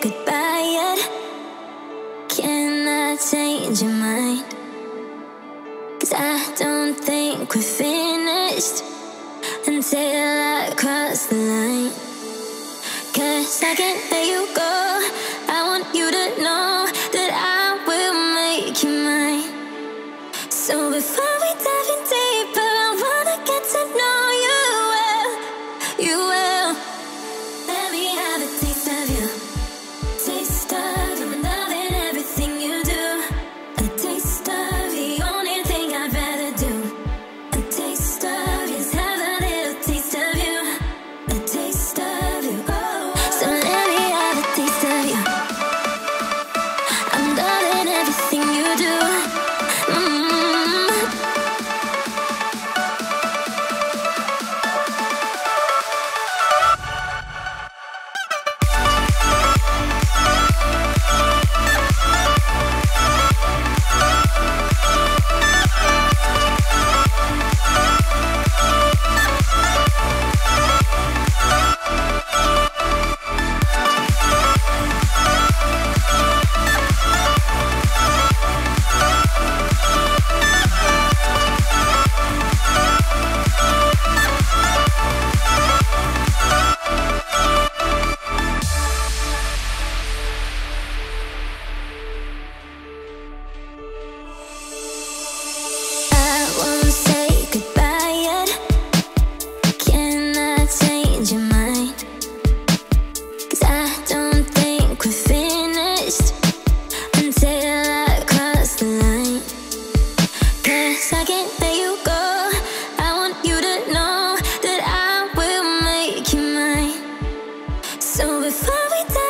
goodbye yet? Can I change your mind? Cause I don't think we're finished until I cross the line. Cause I can't let you go. So before we die